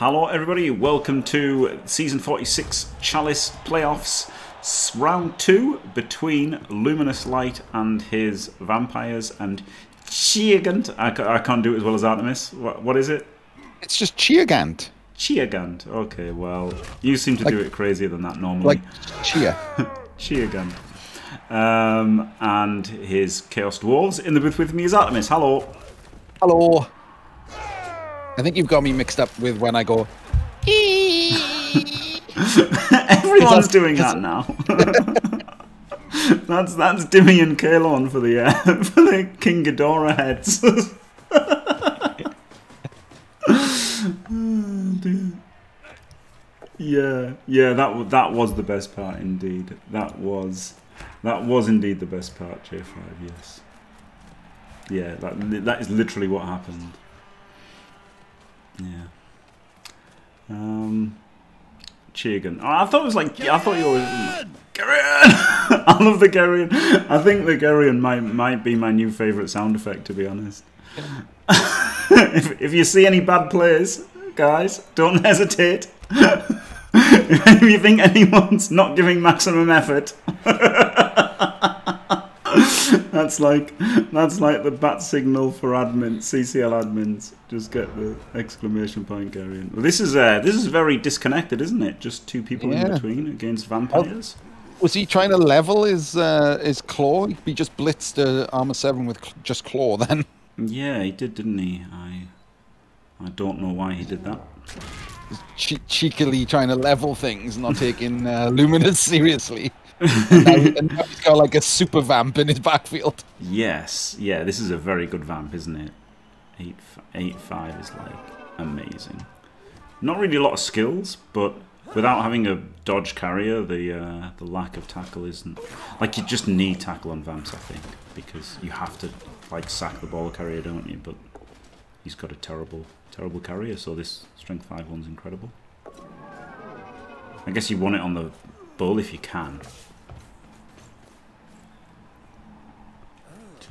Hello, everybody. Welcome to season 46 Chalice playoffs, round two between Luminous Light and his vampires and Tschirgant. I, I can't do it as well as Artemis. What, what is it? It's just Tschirgant. Tschirgant. Okay, well, you seem to do it crazier than that normally. Like Chia. Tschirgant. Um, and his Chaos Dwarves. In the booth with me is Artemis. Hello. Hello. I think you've got me mixed up with when I go. Everyone's doing that now. that's that's Dimmy and Kalon for the uh, for the King Ghidorah heads. Oh, yeah, yeah, that that was the best part indeed. That was that was indeed the best part. J five, yes. Yeah, that that is literally what happened. Yeah. Um. Chigan. Oh, I thought it was like I thought you were Garion. I love the Garion. I think the Garion might might be my new favourite sound effect to be honest. if, if you see any bad players, guys, don't hesitate. if you think anyone's not giving maximum effort, that's like that's like the bat signal for admin CCL admins. Just get the exclamation point Garion. Well, this is uh, this is very disconnected, isn't it? Just two people in between against vampires. Was he trying to level his uh, his claw? He just blitzed uh, armor seven with cl- just claw. Then Yeah, he did, didn't he? I I don't know why he did that. che- cheekily trying to level things, not taking uh, Luminous seriously. And, now, and now he's got like a super vamp in his backfield. Yes, yeah, this is a very good vamp, isn't it? 8, eight 5 is like amazing. Not really a lot of skills, but without having a dodge carrier, the uh, the lack of tackle isn't like you just need tackle on vamps, I think, because you have to like sack the ball carrier, don't you? But he's got a terrible terrible carrier, so this strength five one's incredible. I guess you want it on the bull if you can.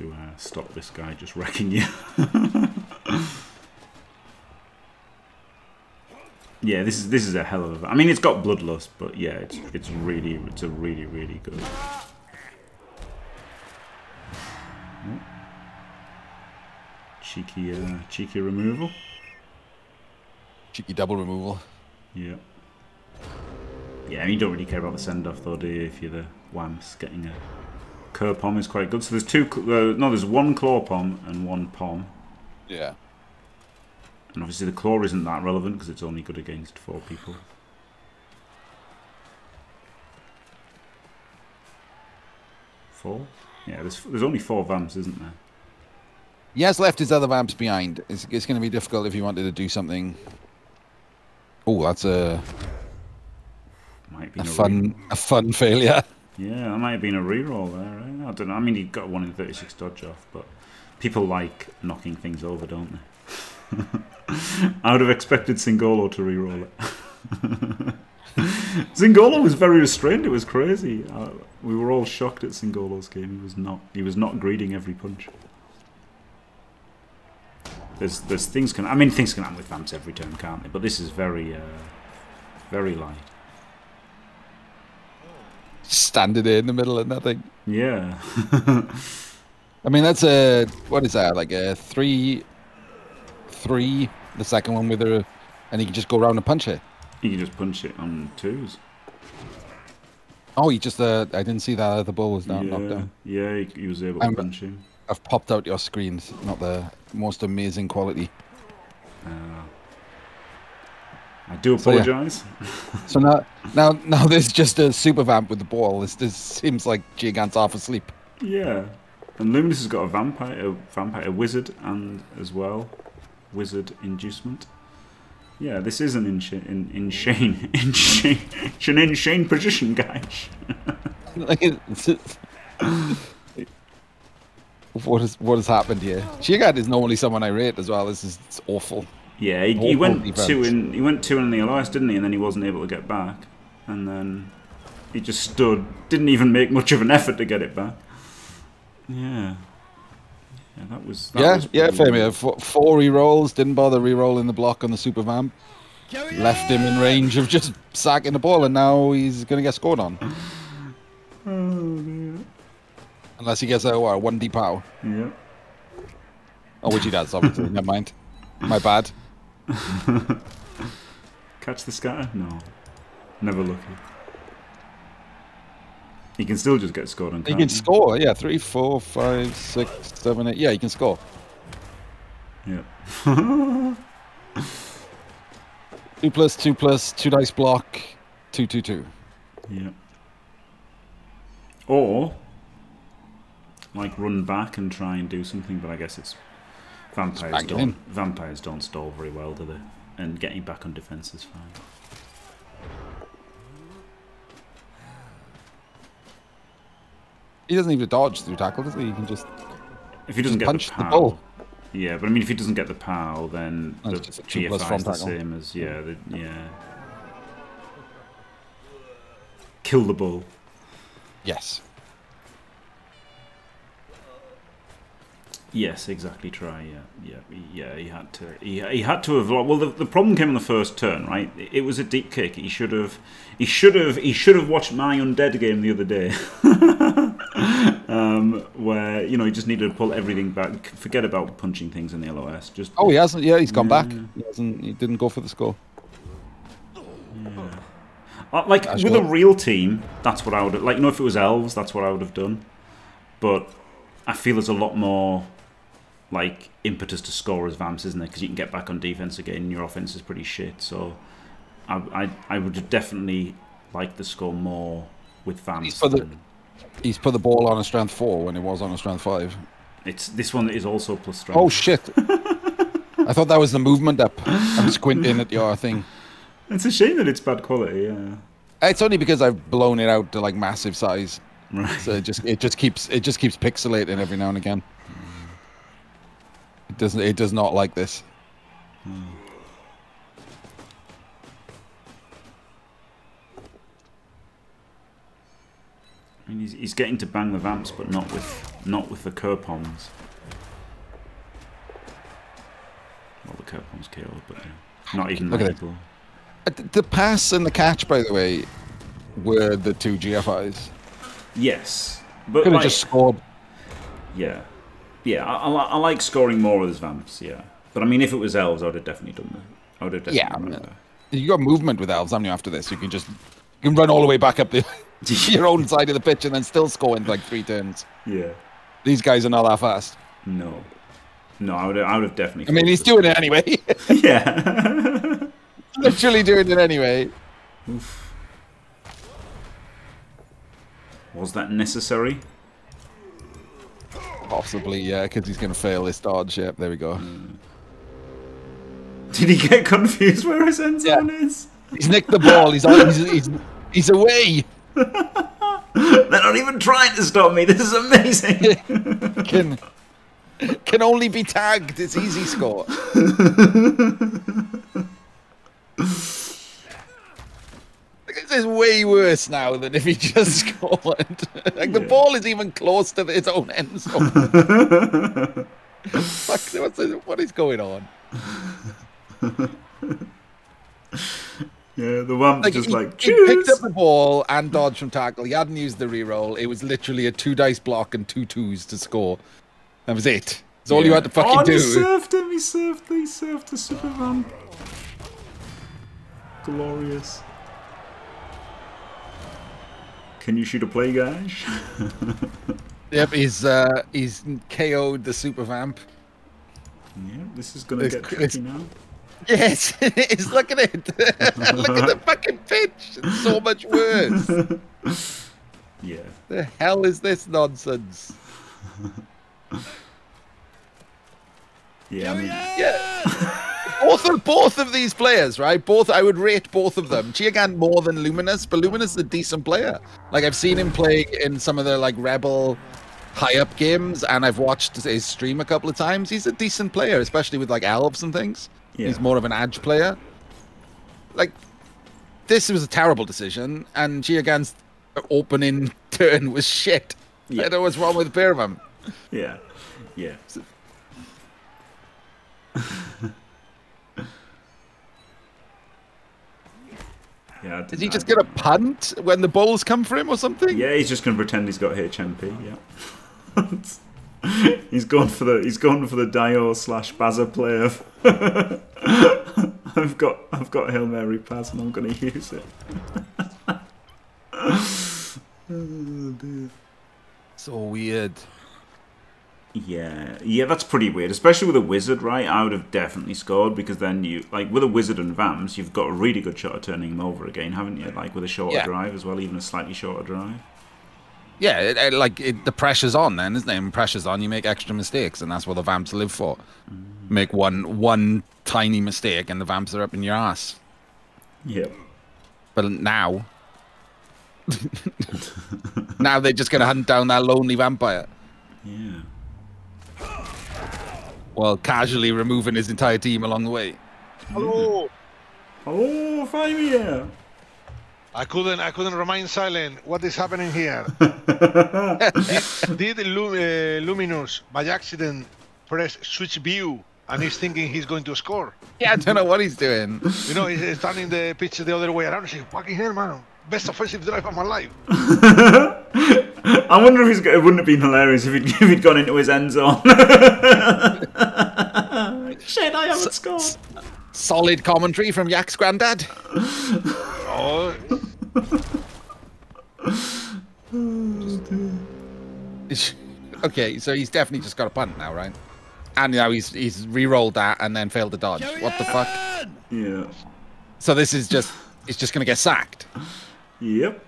To uh, stop this guy just wrecking you. yeah, this is this is a hell of a. I mean, it's got bloodlust, but yeah, it's it's really it's a really really good. Oh. Cheeky uh, cheeky removal. Cheeky double removal. Yeah. Yeah, you don't really care about the send off though, do you? If you're the Wamps, getting a Cur Pom is quite good. So there's two. Uh, no, there's one Claw Pom and one Pom. Yeah. And obviously the Claw isn't that relevant because it's only good against four people. Four? Yeah, there's there's only four Vamps, isn't there? He has left his other vamps behind. It's, it's going to be difficult if he wanted to do something. Oh, that's a, Might be a a fun a fun failure. Yeah, that might have been a reroll there. Right? I don't know. I mean, he got one in 36 dodge off, but people like knocking things over, don't they? I would have expected Singolo to reroll it. Singolo was very restrained. It was crazy. Uh, we were all shocked at Singolo's game. He was not. He was not greeting every punch. There's, there's things can. I mean, things can happen with vamps every turn, can't they? But this is very, uh, very light. Standing there in the middle of nothing. Yeah. I mean, that's a what is that? Like a three, three. The second one with a, and he can just go around and punch it. You can just punch it on twos. Oh, he just uh, I didn't see that the ball was down, yeah, knocked down. yeah, he, he was able to I'm- punch him. I've popped out your screens. Not the most amazing quality. Uh, I do So, yeah. apologise. So now, now, now there's just a super vamp with the ball. This, this seems like Gigant's half asleep. Yeah, and Luminous has got a vampire, a vampire, a wizard, and as well, wizard inducement. Yeah, this is an insane, in, insane, insane, it's an insane position, guys. What has what has happened here? Gigant is normally someone I rate as well. This is it's awful. Yeah, he, he went two in. He went two in the LOS, didn't he? And then he wasn't able to get back, and then he just stood. Didn't even make much of an effort to get it back. Yeah, yeah, that was. That yeah, was yeah, enough. Four, four re-rolls, didn't bother re-rolling the block on the super vamp. left him in range of just sacking the ball, and now he's going to get scored on. Unless he gets a, what, a 1D pow. Yeah. Oh, which he does, obviously. Never mind. My bad. Catch the scatter? No. Never lucky. He can still just get scored on. He can score, yeah. Three, four, five, six, seven, eight. Yeah, he can score. Yeah. two plus, two plus, two dice block, two, two, two. Yeah. Or, like, run back and try and do something, but I guess it's vampires don't vampires don't stall very well, do they? And getting back on defense is fine. He doesn't even dodge through tackle, does he? He can just If he doesn't get punch the the ball. yeah, but I mean, if he doesn't get the pow, then Oh, the it's just a two plus GFI is the same as yeah, the, yeah. Kill the ball. Yes. Yes, exactly. Try, yeah, yeah, he- yeah. He had to. He, he had to have. Well, the, the problem came on the first turn, right? It, it was a deep kick. He should have. He should have. He should have watched my undead game the other day, um, where you know he just needed to pull everything back. Forget about punching things in the LOS. Just Oh, he hasn't. Yeah, he's gone back. He hasn't. He didn't go for the score. Uh, like That's with a real team, that's what I would have like. You know, if it was elves, that's what I would have done. But I feel there's a lot more like impetus to score as Vamps, isn't there? Because you can get back on defense again. and Your offense is pretty shit. So I, I, I would definitely like the score more with Vamps. for the- than- He's put the ball on a strength four when it was on a strength five. It's this one is also plus strength. Oh shit! I thought that was the movement up. I'm squinting at your thing. it's a shame that it's bad quality. Yeah, It's only because I've blown it out to like massive size, right. so it just it just keeps it just keeps pixelating every now and again. It doesn't. It does not like this. I mean, he's, he's getting to bang the Vamps, but not with not with the Kerpons. Well, the Kerpons killed, but yeah. not even Look at it. Nigel. Uh, th- The pass and the catch, by the way, were the two GFIs. Yes, but Could have like, just scored. yeah, yeah. I, I, I like scoring more with Vamps. Yeah, but I mean, if it was elves, I would have definitely done that. I would have definitely Yeah, I mean. You got movement with elves, haven't you? After this, you can just you can run all the way back up the your own side of the pitch and then still score in like three turns. Yeah, These guys are not that fast. no, no. I would have, I would have definitely. I mean, he's doing it anyway. yeah. Literally doing it anyway. Was that necessary? Possibly, yeah, because he's going to fail this dodge. Yep, there we go. Did he get confused where his end Yeah. is? He's nicked the ball. He's on, he's, he's he's away. They're not even trying to stop me. This is amazing. Can can only be tagged. It's easy score. This is way worse now than if he just scored. like the Yeah. ball is even close to its own end zone. Fuck, what's what is going on? yeah, the one Like, just he, like he picked up the ball and dodged from tackle. He hadn't used the reroll. It was literally a two dice block and two twos to score. That was it. That's all you had to fucking oh, do. he served him. He served. He served the super Superman. Glorious. Can you shoot a play, guys? Yep, he's uh, he's KO'd the super vamp. yeah, this is gonna It's- get it's- now. Yes, it's look at it. look at the fucking pitch. It's so much worse. Yeah. the hell is this nonsense? Yeah, I mean, Yeah. Both of both of these players, right? Both I would rate both of them. Chiagan more than Luminous, but Luminous is a decent player. Like I've seen him play in some of the like REBBL high up games, and I've watched his stream a couple of times. He's a decent player, especially with like elves and things. Yeah. He's more of an edge player. Like this was a terrible decision, and Chiagan's opening turn was shit. Yeah. I don't know what's wrong with the pair of them. yeah, yeah. Yeah. Is did he just gonna punt when the balls come for him or something? Yeah, he's just going to pretend he's got HMP. Yeah. he's gone for the he's gone for the Dio slash Baza play of. I've got I've got Hail Mary pass and I'm going to use it. oh, dear. So weird. Yeah, yeah, that's pretty weird. Especially with a wizard, right? I would have definitely scored because then you like with a wizard and Vamps, you've got a really good shot at turning him over again, haven't you? Like with a shorter Yeah. drive as well, even a slightly shorter drive. Yeah, it, it- like it, the pressure's on then, isn't it? And pressure's on, you make extra mistakes, and that's what the vamps live for. Mm. Make one one tiny mistake, and the vamps are up in your ass. Yeah. But now, now they're just gonna hunt down that lonely vampire. Yeah. While casually removing his entire team along the way. Hello. Oh, Fivia! I couldn't. I couldn't remain silent. What is happening here? did did Lu- uh, Luminous by accident press switch view and he's thinking he's going to score? Yeah, I don't know what he's doing. You know, he's he's turning the pitch the other way around. He's fucking hell, man! Best offensive drive of my life. I wonder if he's, go- it wouldn't have been hilarious if he'd, if he'd gone into his end zone. Shit, I haven't scored. Solid commentary from Yak's granddad. Oh, okay, so he's definitely just got a punt now, right? And now he's he's re-rolled that and then failed to dodge. What the fuck? Yeah. So this is just he's just gonna get sacked. Yep.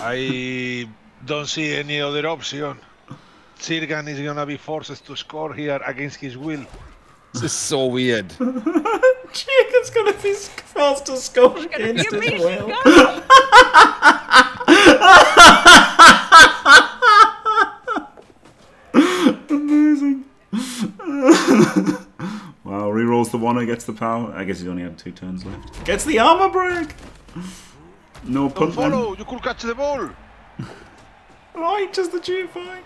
I don't see any other option. Sirgan is gonna be forced to score here against his will. This is so weird. Chicken's gonna be forced to score against Give me his will. Amazing. wow, rerolls the one, gets the power. I guess he's only had two turns left. Gets the armor break. No Don't punt then. follow. You could catch the ball. Right, just the GFI.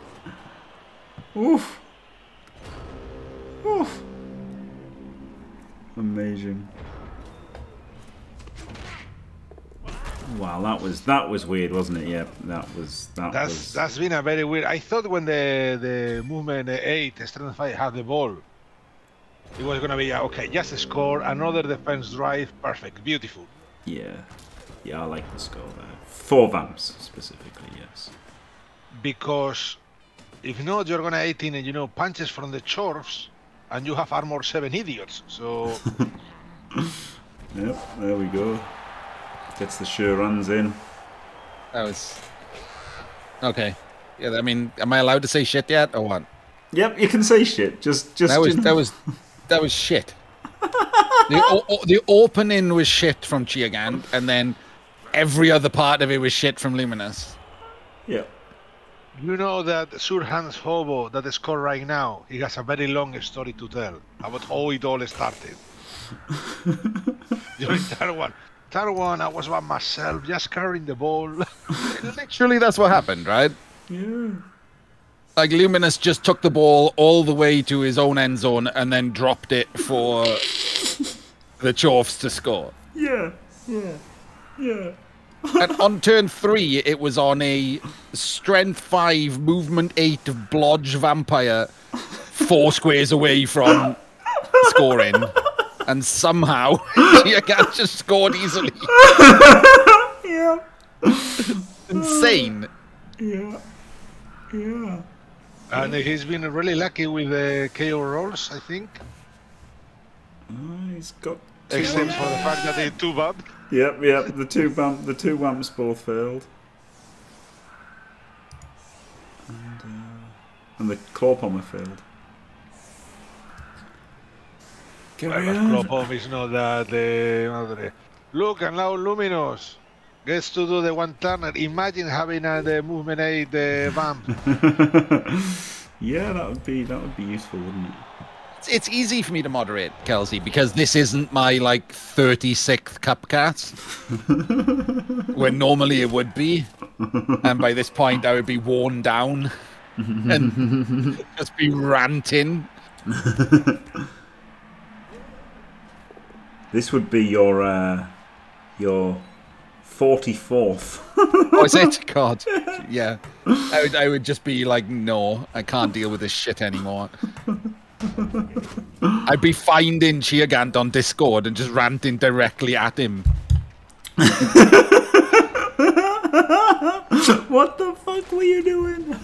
Oof. Oof. Amazing. Wow, that was that was weird, wasn't it? Yeah, that was that That's was. that's been a very weird. I thought when the the movement eight strength five had the ball, it was gonna be okay, just score another defense drive, perfect, beautiful. Yeah, yeah, I like the score there. Four vamps specifically, yes. Because if not, you're gonna 18 and you know punches from the chorfs, and you have armor seven idiots. So Yep, there we go. Gets the sure runs in. That was okay. Yeah, I mean, am I allowed to say shit yet or what? Yep, you can say shit. Just, just. That was you know- that was that was shit. The, o- o- the opening was shit from Chiagan, and then every other part of it was shit from Luminous. Yeah. you know that Sir Hans Hobo that is scored right now, he has a very long story to tell about how it all started. During that one, that one, I was by myself, just carrying the ball. Literally, that's what happened, right? Yeah. Like Luminous just took the ball all the way to his own end zone and then dropped it for the Chorfs to score. Yeah. Yeah. Yeah. And on turn three, it was on a strength five, movement eight blodge vampire, four squares away from scoring, and somehow Chiagan just scored easily. Yeah. Insane. Yeah. Yeah. and he's been really lucky with the KO rolls, I think. Oh, he's got. Two Except for the fact that they two bad. Yep, yep. The two bump, the two wamps both failed. And, uh, and the claw pommer failed. Klopov is not that the madre. Look, and now Luminous gets to do the one turner. Imagine having a the movement eight the vamp. yeah, that would be that would be useful, wouldn't it? It's, easy for me to moderate, Kelsey, because this isn't my like 36th cupcast, when normally it would be, and by this point I would be worn down and just be ranting. This would be your uh, your forty fourth. Oh, is it? God. Yeah. I would, I would just be like, no, I can't deal with this shit anymore. I'd be finding Tschirgant on Discord and just ranting directly at him. what the fuck were you doing?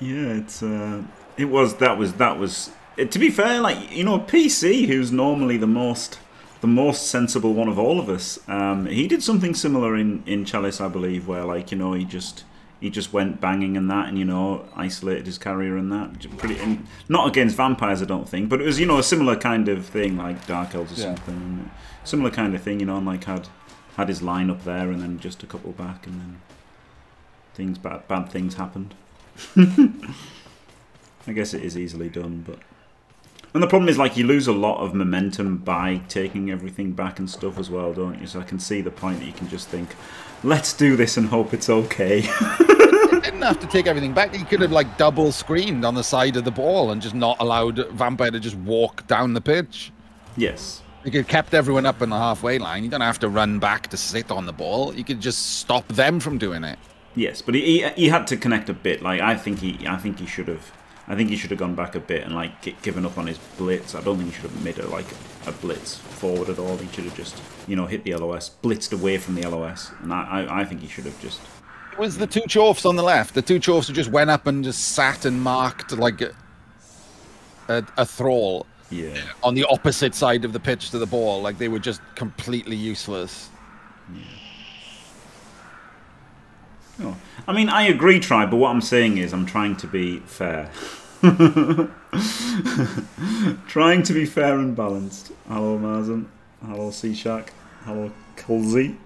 yeah, it's uh, it was that was that was. It, to be fair, like you know, PC, who's normally the most the most sensible one of all of us, um, he did something similar in in Chalice, I believe, where like you know he just he just went banging and that, and you know isolated his carrier and that. Pretty and not against vampires, I don't think, but it was you know a similar kind of thing like Dark Elves or Yeah. something. Similar kind of thing, you know, and like had had his line up there and then just a couple back and then things bad bad things happened. I guess it is easily done, but and the problem is like you lose a lot of momentum by taking everything back and stuff as well, don't you? So I can see the point that you can just think, let's do this and hope it's okay. He didn't have to take everything back. He could have like double screened on the side of the ball and just not allowed Vampire to just walk down the pitch. yes. You could have kept everyone up in the halfway line. You don't have to run back to sit on the ball. You could just stop them from doing it. Yes, but he, he he had to connect a bit. Like I think he I think he should have I think he should have gone back a bit and like given up on his blitz. I don't think he should have made a like a blitz forward at all. He should have just you know hit the LOS, blitzed away from the LOS, and I I, I think he should have just It was the two chorfs on the left. The two chorfs who just went up and just sat and marked like a, a, a thrall yeah on the opposite side of the pitch to the ball. Like they were just completely useless. Yeah. Oh. I mean, I agree, Tri, but what I'm saying is I'm trying to be fair. trying to be fair and balanced. Hello, Mazen. Hello, Sea Shark. Hello, Kulzi.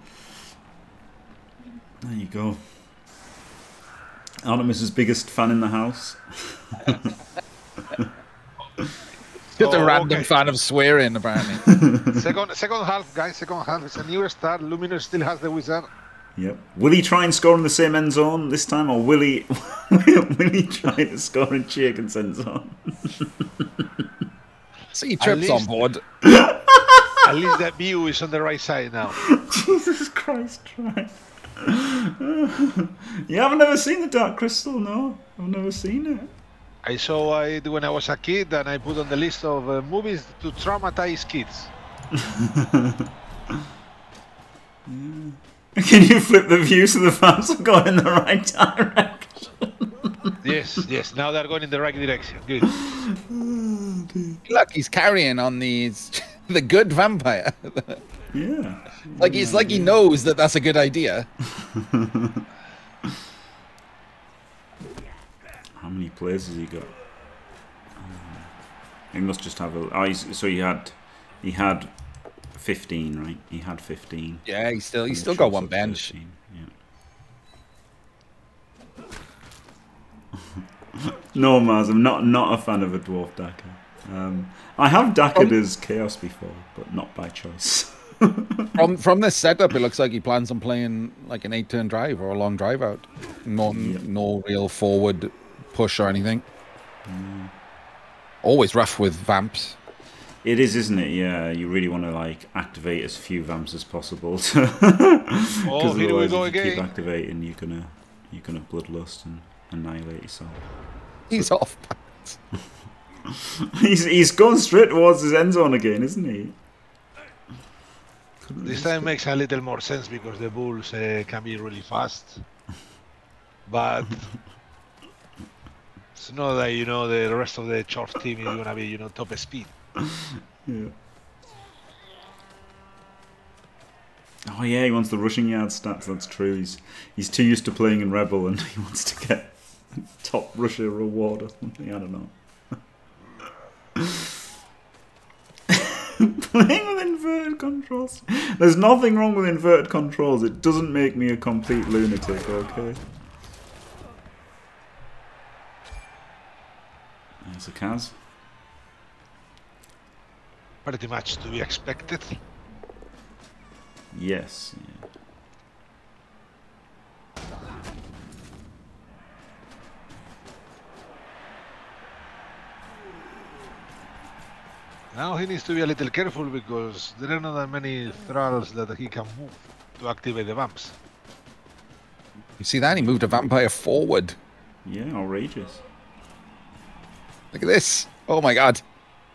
There you go. Artemis's biggest fan in the house. Just a Oh, random okay. fan of swearing, apparently. second second half, guys. Second half. It's a new start. Luminous still has the wizard. Yep. Will he try and score in the same end zone this time, or will he will he try to score in Chiakin's end zone? See, trips on board. At least that view is on the right side now. Jesus Christ, try. yeah, I've never seen the Dark Crystal, no. I've never seen it. I saw it when I was a kid, and I put on the list of uh, movies to traumatize kids. yeah. Can you flip the view so the fans are going in the right direction? Yes, yes. Now they're going in the right direction. Good. Look, he's carrying on these the good vampire. Yeah. like it's like he knows that that's a good idea. How many players has he got? He must just have a. Oh, he's, so he had, he had, fifteen, right? He had fifteen. Yeah, he still he's And still got one bench. 13, Yeah. no, Maz, I'm not not a fan of a dwarf Daka. Um, I have Daka'd as chaos before, but not by choice. From from this setup, it looks like he plans on playing like an eight-turn drive or a long drive out. No, Yeah. no real forward push or anything. Always rough with vamps. It is, isn't it? Yeah, you really want to like activate as few vamps as possible. To Oh, otherwise if you keep activating, you're gonna you're gonna bloodlust and annihilate yourself. He's off. he's he's gone straight towards his end zone again, isn't he? This time it. makes a little more sense because the bulls uh, can be really fast. But it's not that you know the rest of the short team is gonna be you know top speed. Yeah. Oh yeah, he wants the rushing yard stats. That's true. He's he's too used to playing in REBBL, and he wants to get top rusher reward or something. I don't know. playing with inverted controls. There's nothing wrong with inverted controls. It doesn't make me a complete lunatic. Okay. There's a Kaz. Pretty much to be expected. Yes. Yeah. Now he needs to be a little careful because there are not that many thralls that he can move to activate the vamps. You see that? He moved a vampire forward. Yeah, outrageous. Look at this. Oh my god.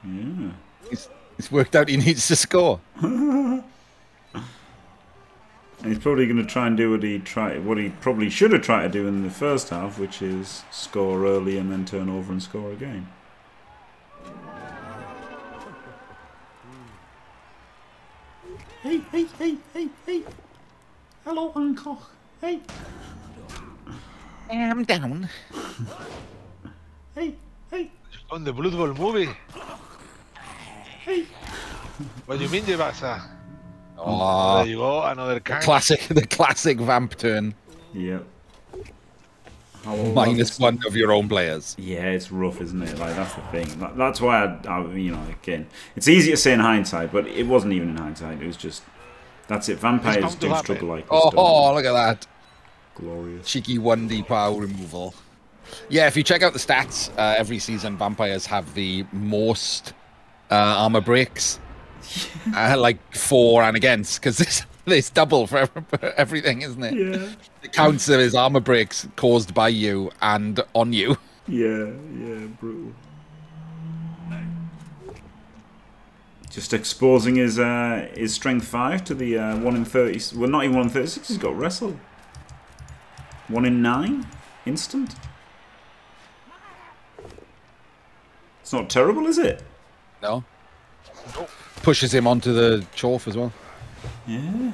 Yeah. He's, it's worked out he needs to score. And he's probably going to try and do what he try, what he probably should have tried to do in the first half, which is score early and then turn over and score again. Hey, hey, hey, hey, hey! Hello, Uncle. Hey, I'm down. hey, hey, On the Blood Bowl movie. hey! What do you mean, Jebasa? Oh, ah. there you go, another kind. classic, the classic vamp turn. Yep. How old Minus was- one of your own players. Yeah, it's rough, isn't it? Like that's the thing. That, that's why I, I, you know, again, it's easy to say in hindsight, but it wasn't even in hindsight. It was just that's it. Vampires do happen. struggle like this. Oh, don't look at that. glorious. Cheeky 1D power removal. Yeah, if you check out the stats, uh, every season vampires have the most uh, armor breaks. uh, like for and against, because it's, it's double for everything, isn't it? Yeah, It counts as armor breaks caused by you and on you. yeah, yeah, brutal. Just exposing his uh, his strength five to the uh, one in thirty. Well, not even one in thirty six. He's got wrestle. One in nine, instant. It's not terrible, is it? No? Pushes him onto the chorf as well. Yeah.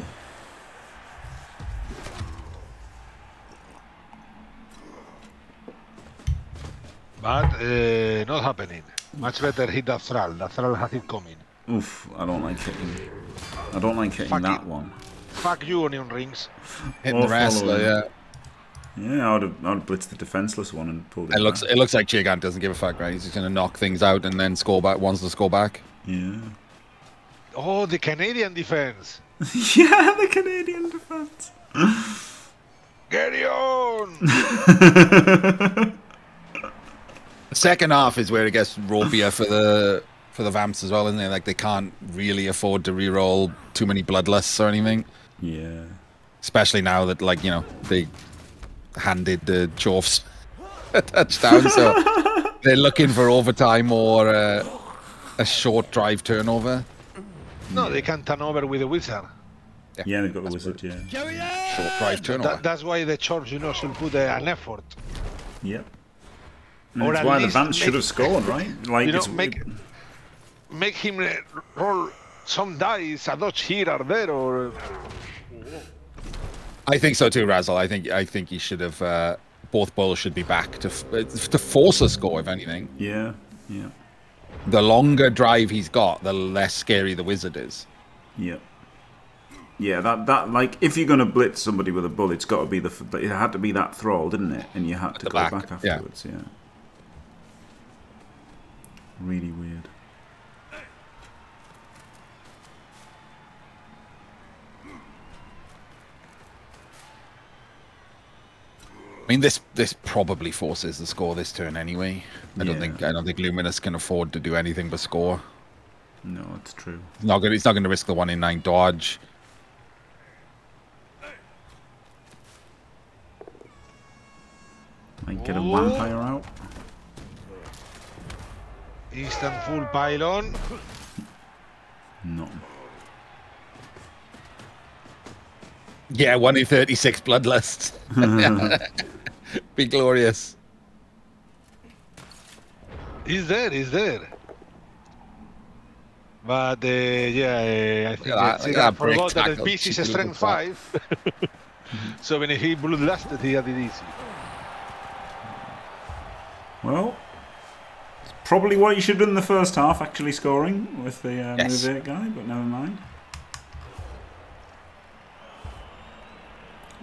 But uh, not happening. Much better hit that thrall. That thrall has it coming. Oof, I don't like hitting. I don't like hitting Fuck that it. one. Fuck you, onion rings. Hitting the Or wrestler, yeah. Yeah, I would have, I would have blitzed the defenseless one and pulled it. It looks back. it looks like Tschirgant doesn't give a fuck, right? He's just gonna knock things out and then score back wants to score back. Yeah. Oh, the Canadian defense. yeah, the Canadian defense. Get it on! Second half is where it gets ropier for the for the Vamps as well, isn't it? Like they can't really afford to re-roll too many bloodlusts or anything. yeah. Especially now that like, you know, they handed the Chorfs a touchdown, so they're looking for overtime or uh, a short drive turnover. no, they can't turn over with a wizard. Yeah, they've got the wizard. Yeah. Short drive turnover. That, that's why the church, you know, should put uh, an effort. Yep. And Or that's why the least Vance should have scored, right? Like, You know, it's, make make him uh, roll some dice, a dodge here or there, or I think so too, Razzle. I think I think he should have. Uh, both bowlers should be back to f- uh, to force a score, if anything. yeah, yeah, The longer drive he's got, the less scary the wizard is. yeah. Yeah, that that like if you're gonna blitz somebody with a bull, it's got to be the it had to be that thrall, didn't it? And you had to go back, back, afterwards. Yeah. Really weird. I mean, this this probably forces the score this turn anyway. I don't Yeah. think I don't think Luminous can afford to do anything but score. No, it's true. He's not gonna he's not gonna risk the one in nine dodge. Might get a vampire out. instant full pylon. No. Yeah, one in thirty six bloodlust. be glorious. He's there, he's there. But uh, yeah, uh, I think Look at that, that, look at I that forgot that the tackle, beast is a strength five. so when he bloodlusted, he had it easy. Well, it's probably what you should have done in the first half, actually scoring with the uh, Yes. guy, but never mind.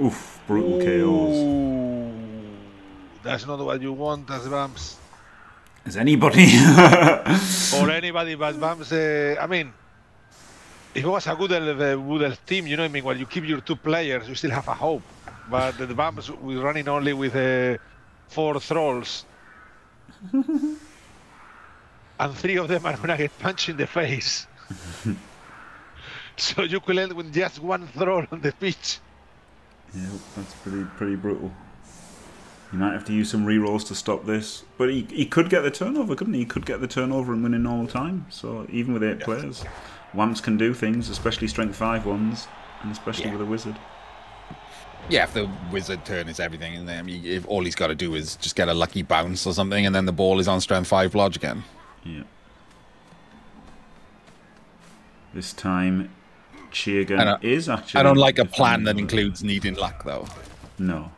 Oof, brutal KOs. Ooh, that's not what you want as Bams. Is anybody? or anybody but Bams. Uh, I mean, if it was a good uh, good team, you know what I mean? While you keep your two players, you still have a hope. But the Bams we're running only with uh, four thralls. and three of them are gonna get punched in the face. so you could end with just one throw on the pitch. Yeah, that's pretty pretty brutal. You might have to use some rerolls to stop this, but he, he could get the turnover, couldn't he? He could get the turnover and win in normal time. So even with eight Yes. players, Wamps can do things, especially strength five ones, and especially Yeah. with a wizard. Yeah, if the wizard turn is everything, and then he- if all he's got to do is just get a lucky bounce or something, and then the ball is on strength five lodge again. Yeah. This time, I Chiagan is actually. I don't like a plan that includes needing luck, though. No.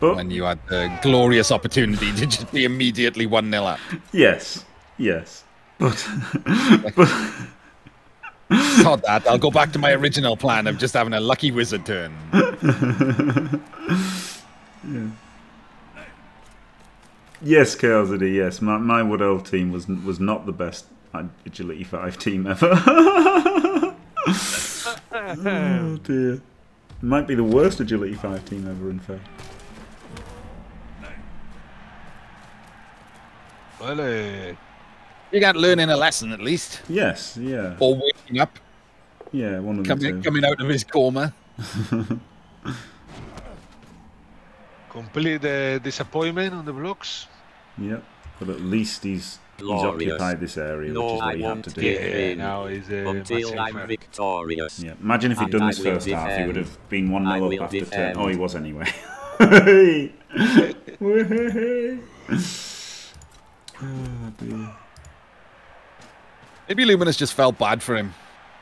But When you had the glorious opportunity to just be immediately one 0 up. yes, yes, but but Sod that. I'll go back to my original plan of just having a lucky wizard turn. yes, KLZD. Yes, my my Wood Elf team was was not the best agility five team ever. oh dear, might be the worst agility five team ever. In fact, Well, uh, You got learning a lesson at least, yes, yeah, or waking up, yeah, one of the coming two. coming out of his coma. complete the disappointment on the blocks. Yep, but at least he's he's occupied this area, No, which is what I he had won't to do. give Yeah, in now is the uh, until I'm massacre. victorious. Yeah, imagine if he'd done I this will first half, he would have been 1 I 0 up after 10. defend. Oh, he was anyway. Hey. Hey. oh, dear. Maybe Luminous just felt bad for him.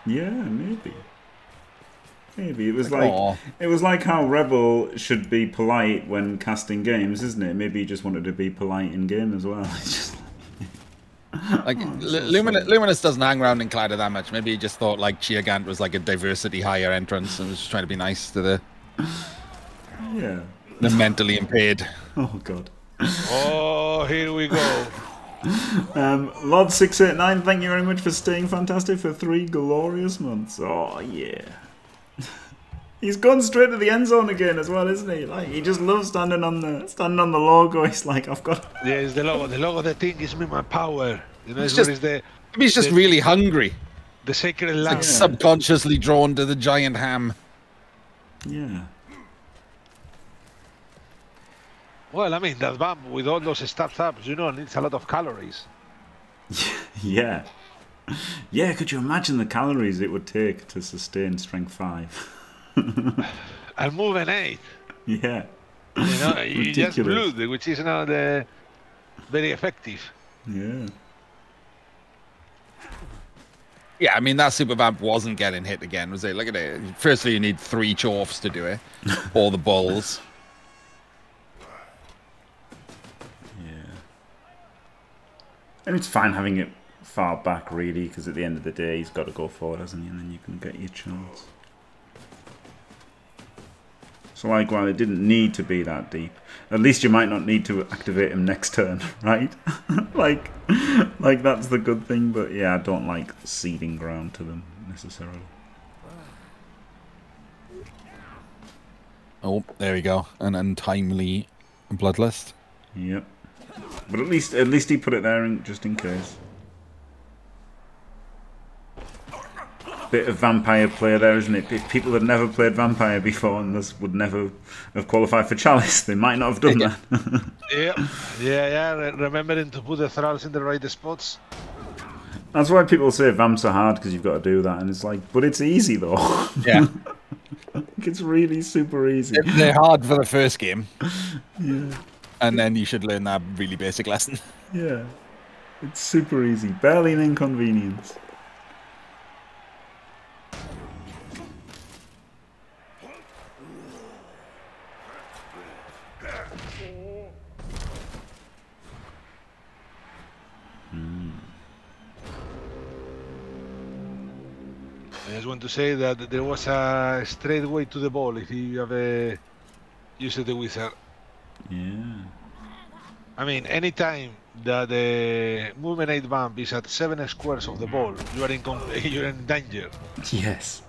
Yeah, maybe. Maybe it was Like, like aw. it was like how REBBL should be polite when casting games, isn't it? Maybe he just wanted to be polite in game as well. It's just Like oh, Lu- Luminous, Luminous doesn't hang around in Clyde that much. Maybe he just thought like Tschirgant was like a diversity higher entrance and was just trying to be nice to the yeah. the mentally impaired. Oh god. Oh, here we go. Um, Lord689, thank you very much for staying fantastic for three glorious months. Oh, yeah. He's gone straight to the end zone again as well, isn't he? Like he just loves standing on the standing on the logo. He's like, I've got. Yeah, it's the logo. The logo of the thing gives me my power. You know, It's it's, just- the Maybe he's just The- really hungry, the sacred like lamb. Yeah. subconsciously drawn to the giant ham. Yeah. Well, I mean, that bomb with all those stab tabs, you know, needs a lot of calories. Yeah. Yeah, could you imagine the calories it would take to sustain strength 5? And move an eight. yeah. You know, you just Ridiculous. which is not uh, very effective. Yeah. Yeah, I mean that super vamp wasn't getting hit again, was it? Look at it. Firstly, you need three chorfs to do it, or the bulls. And it's fine having it far back, really, because at the end of the day, he's got to go forward, hasn't he? And then you can get your chance. So, like, while it didn't need to be that deep, at least you might not need to activate him next turn, right? like, like that's the good thing. But yeah, I don't like seeding ground to them necessarily. Oh, there we go. An untimely bloodlust. Yep. But at least, at least he put it there, in, just in case. Bit of vampire player there, isn't it? If people had never played vampire before and this would never have qualified for chalice, they might not have done Yeah. that. Yeah, yeah, yeah. re- Remembering to put the thralls in the right spots. That's why people say vamps are hard because you've got to do that, and it's like, but it's easy though. Yeah, it's really super easy. they're hard for the first game, Yeah, and then you should learn that really basic lesson. yeah. It's super easy, barely an inconvenience. I just want to say that there was a straight way to the ball if you have uh, a used the wizard. Yeah. I mean, anytime that the movement eight bump is at seven squares of the ball, you are in you're in danger. Yes.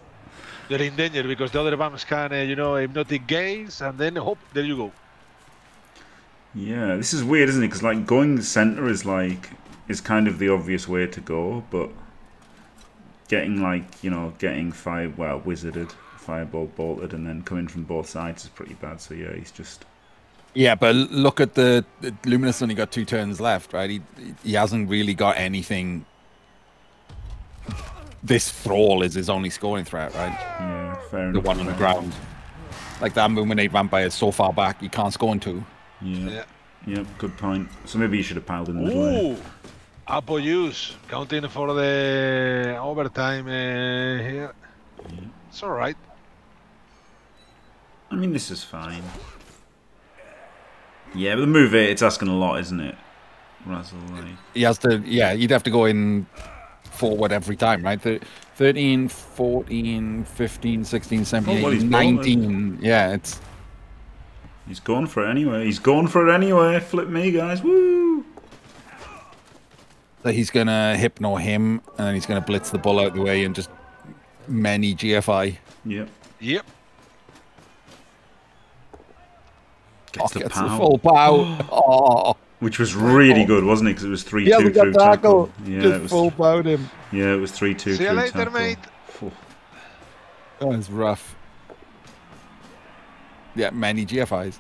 You're in danger because the other bumps can, uh, you know, hypnotic gaze, and then hop, there you go. Yeah, this is weird, isn't it? Because like going center is like is kind of the obvious way to go, but getting like you know getting fire well wizarded, fireball bolted, and then coming from both sides is pretty bad. So yeah, he's just Yeah, but look at the, the Luminous only got two turns left, right? He he hasn't really got anything. This thrall is his only scoring threat, right? yeah fair The enough. one on the ground. Like that Illuminate Vampire is so far back, he can't score into. Yeah, Yeah. yeah, good point. So maybe you should have piled in the middle. Ooh, Apple use counting for the overtime uh, here. It's all right. I mean, this is fine. Yeah, but the move it, it's asking a lot, isn't it? Razzle, like. He has to, yeah, you'd have to go in forward every time, right? Thir- 13, 14, 15, 16, 17, Oh, well, 18, he's 19. Yeah, it's He's going for it anyway. He's going for it anyway. Flip me, guys. Woo! that he's going to hypno him and then he's going to blitz the ball out of the way and just many GFI. Yep. Yep. Gets Oh, the gets the full pow. oh, Which was really oh. good, wasn't it? Because it was 3 he 2 through tackle. tackle. Yeah, just it was, full bowed him. yeah, it was 3 2 See you later, tackle. mate. Phew. That was rough. Yeah, many GFIs.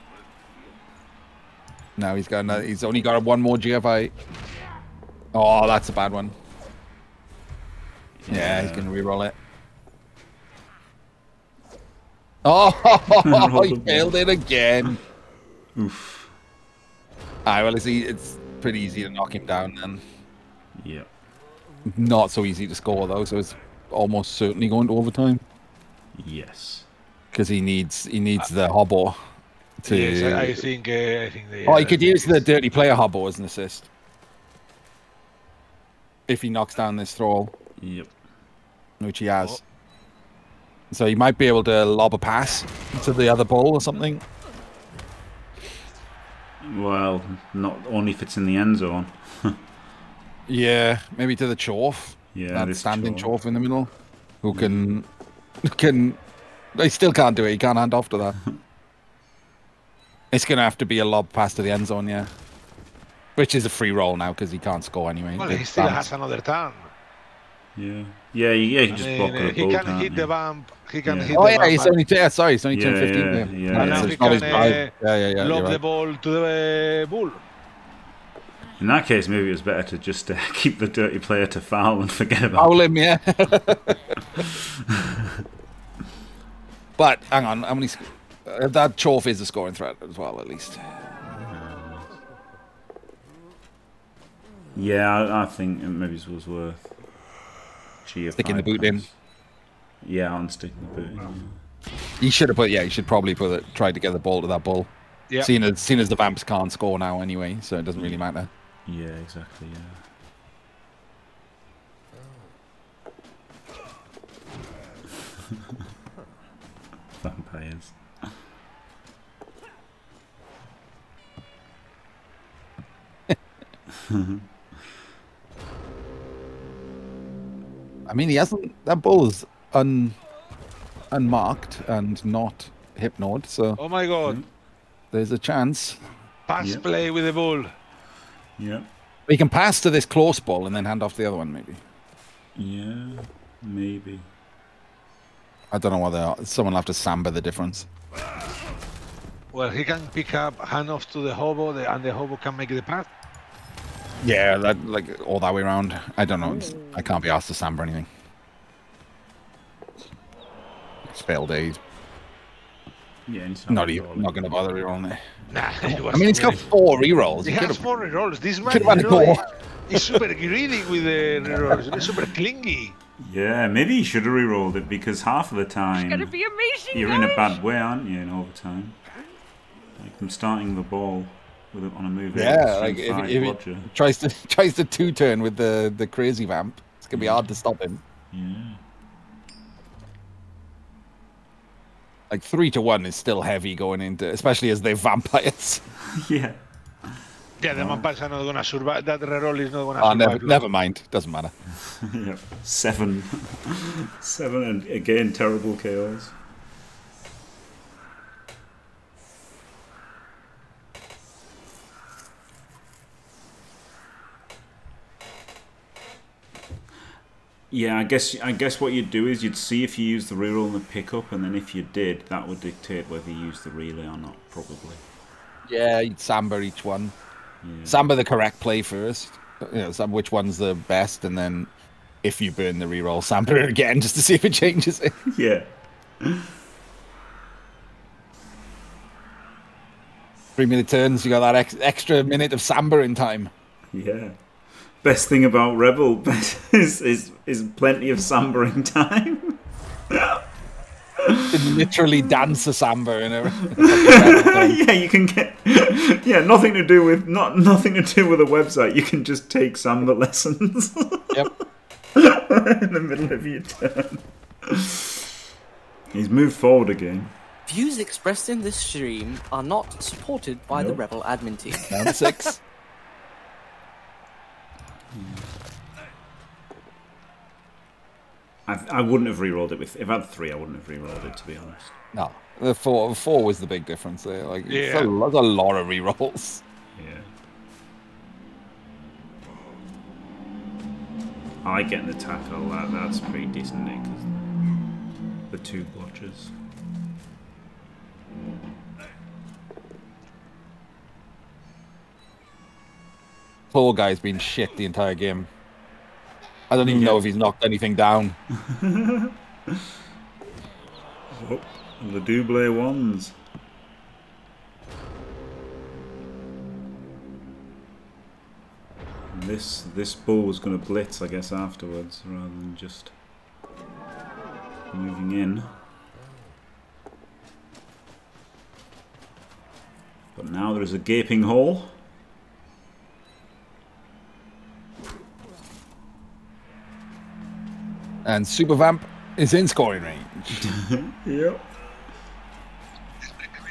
Now he's got another, he's only got one more GFI. Oh, that's a bad one. Yeah, he's going to reroll it. Oh, he failed it again. Oof. Ah, well, it's, e- it's pretty easy to knock him down then. Yeah. Not so easy to score though, so it's almost certainly going to overtime Yes. because he needs he needs the hobble to. Yes, I, I think. Uh, I think they. oh, he uh, could use the dirty player hobble as an assist if he knocks down this throw, Yep. which he has. Oh. So he might be able to lob a pass to the other ball or something. Well, not only if it's in the end zone. Yeah, maybe to the Chorf. Yeah, that standing troll. Chorf in the middle, who can who can. They still can't do it. He can't hand off to that. it's gonna have to be a lob pass to the end zone, yeah. Which is a free roll now because he can't score anyway. Well, he still Vamps- has another turn. Yeah. Yeah, yeah, he can I just mean, block uh, with he bow, can hit he? the bump. He can Yeah. hit Oh the yeah, bump. he's and only yeah, sorry, he's only turned Yeah, 15 yeah, there. yeah, Right, yeah. so Now it's he can, uh, yeah, yeah, yeah. lob you're the ball to the uh, bull. In that case, maybe it was better to just uh, keep the dirty player to foul and forget about it. Foul him, yeah. but hang on, how many? Uh, that Chorf is a scoring threat as well, at least. Yeah, I, I think maybe it was worth. GFI Sticking the boot in. Yeah, I'm sticking the boot in. yeah. He should have put. Yeah, he should probably put it. Tried to get the ball to that ball. Yeah. Seeing as, seeing as the Vamps can't score now anyway, so it doesn't really matter. Yeah, exactly. Yeah. Vampires. I mean, he hasn't. That ball is un, unmarked and not hypnod, so Oh my God! there's a chance. Pass Yeah. play with the ball. Yeah. We can pass to this close ball and then hand off the other one, maybe. Yeah. Maybe. I don't know whether someone will have to samba the difference. Well, he can pick up hand off to the hobo, the, and the hobo can make the pass. Yeah, that like all that way around. I don't know. It's, I can't be asked to samba anything. Spell days. Yeah. he's Not happy even. with Not going to bother rerolling it. Nah, I mean, it's got four rerolls. He You has four rerolls. This man, could've had you know, more. he's super greedy with the rerolls. He's super clingy. Yeah, maybe he should have re-rolled it because half of the time It's gonna be amazing. you're in a bad way, aren't you, in overtime? Like I'm starting the ball with it on a move. Yeah, like if, five if Roger. it tries to tries to two turn with the the crazy vamp, it's gonna be hard to stop him. Yeah. Like three to one is still heavy going into, especially as they're vampires. yeah. Yeah, the vampires are not gonna survive. That reroll is not gonna Oh, survive. never, long. never mind. Doesn't matter. yeah. Seven. Seven and again terrible chaos. Yeah, I guess I guess what you'd do is you'd see if you use the reroll and the pickup, and then if you did, that would dictate whether you use the relay or not. Probably. Yeah, you'd samba each one. Yeah. Samba the correct play first. You know, samba which one's the best, and then if you burn the reroll, samba it again just to see if it changes it. yeah. Three minute turns, you got that ex- extra minute of samba in time. Yeah. Best thing about REBBL is is is plenty of sambering time. You literally dance a samba in a. yeah, you can get yeah nothing to do with not nothing to do with a website. You can just take samba lessons yep. in the middle of your turn. He's moved forward again. Views expressed in this stream are not supported by the REBBL admin team. Down to six. I, I wouldn't have re-rolled it with if I had three. I wouldn't have re-rolled it to be honest. No, the four four was the big difference there. Like, it's Yeah. a, lo- there's a lot of rerolls. Yeah. I get getting the tackle. That that's pretty decent, Nick. 'cause The two blotches. Poor guy's been shit the entire game. I don't even know if he's knocked anything down. Oh, and the double ones. And this this bull was going to blitz, I guess, afterwards, rather than just moving in. But now there is a gaping hole. And Super Vamp is in scoring range. Yep.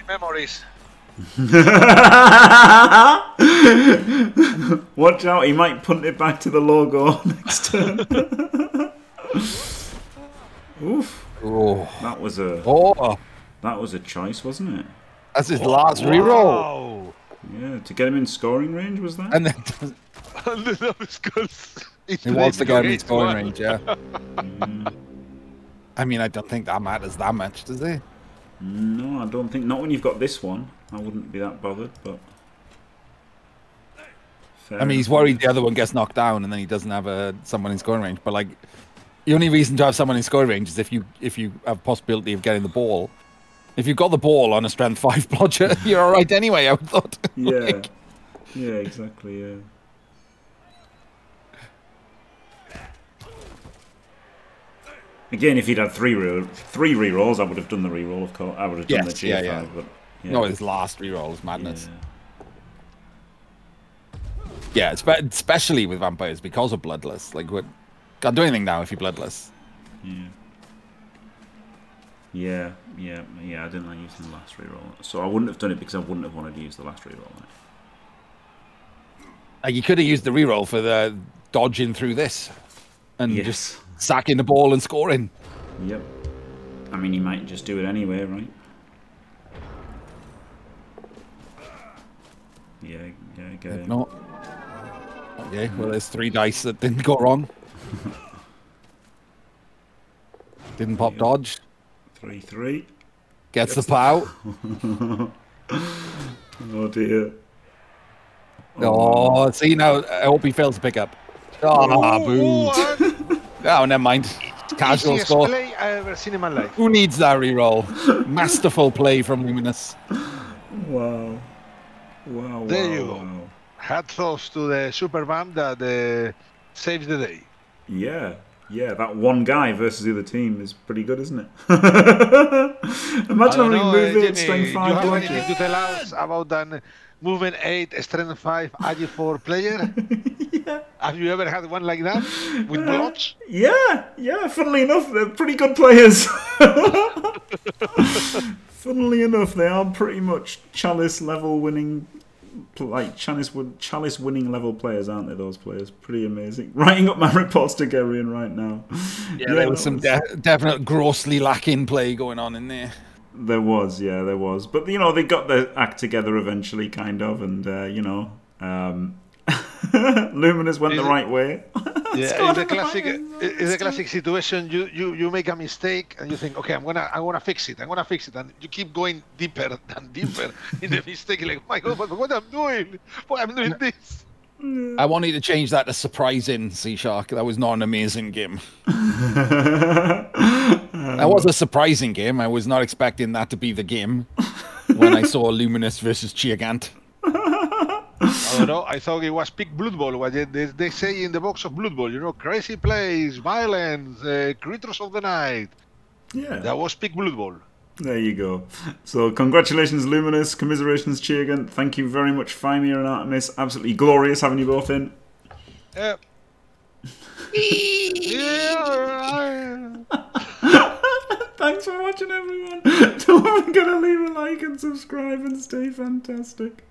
Memories. Watch out, he might punt it back to the logo next turn. Oof, Oh, that was a oh that was a choice, wasn't it? that's his last reroll. Wow. Yeah, to get him in scoring range was that? And then the skulls. He wants to get him in Eight scoring range, yeah. Mm, I mean, I don't think that matters that much, does it? no, I don't think not when you've got this one. I wouldn't be that bothered, but Fair I mean, he's worried the other one gets knocked down and then he doesn't have a, someone in scoring range. But like, the only reason to have someone in scoring range is if you if you have possibility of getting the ball. If you've got the ball on a strength five blotcher, you're all right anyway. I would thought. Yeah. Like, Yeah, exactly, yeah. Again, if he'd had three re- three re-rolls, I would have done the re-roll, of course. I would have done Yes, the yeah, GFI, yeah. but yeah. No, his last reroll is madness. yeah. Yeah, spe- especially with vampires because of bloodless. Like, what? Can't do anything now if you're bloodless. Yeah. Yeah, yeah, yeah. I didn't like using the last reroll, so I wouldn't have done it because I wouldn't have wanted to use the last reroll. on it. Like, you could have used the reroll for the dodging through this and Yes. just sacking the ball and scoring. Yep. I mean, he might just do it anyway, right? Yeah, yeah, get If not, okay. Well, there's three dice that didn't go wrong. Didn't pop dodge. Three, three. Gets the pow. Oh dear. Oh, oh see now. I hope he fails to pick up. Ah, oh, boo. Oh, what? Oh, never mind. Casual score. play I've ever seen in my life. Who needs that reroll? Masterful play from Luminous. Wow. Wow. There wow, you go. wow. Hats off to the Superman that uh, saves the day. Yeah, yeah. That one guy versus the other team is pretty good, isn't it? Imagine I don't having know, moved uh, it Jimmy, strength you have anything to tell us about an movement 8, strength 5, ag 4 player? Have you ever had one like that with uh, blocks? Yeah, yeah. Funnily enough, they're pretty good players. Funnily enough, they are pretty much Chalice level winning, like Chalice win- Chalice winning level players, aren't they? Those players, pretty amazing. Writing up my reports to Garion right now. Yeah, there was that some de- definite grossly lacking play going on in there. There was, yeah, there was. But you know, they got their act together eventually, kind of, and uh, you know, um, Luminous went the Is it- right way. Yeah, it's a classic. It's a classic situation. You, you you make a mistake and you think, okay, I'm gonna I'm gonna fix it. I'm gonna fix it, and you keep going deeper and deeper in the mistake. Like, oh my God, what, what I'm doing? Why I'm doing this? I wanted to change that to surprising Sea Shark. That was not an amazing game. That was a surprising game. I was not expecting that to be the game when I saw Luminous versus Tschirgant. I don't know. I thought it was peak Blood Bowl. What they, they, they say in the box of Blood Bowl, you know, crazy plays, violence, uh, creatures of the night. yeah. That was peak Blood Bowl. There you go. So, congratulations, Luminous. Commiserations, Tschirgant. Thank you very much, Faemir and Artemis. Absolutely glorious having you both in. Yeah. yeah. Thanks for watching, everyone. Don't forget to leave a like and subscribe and stay fantastic.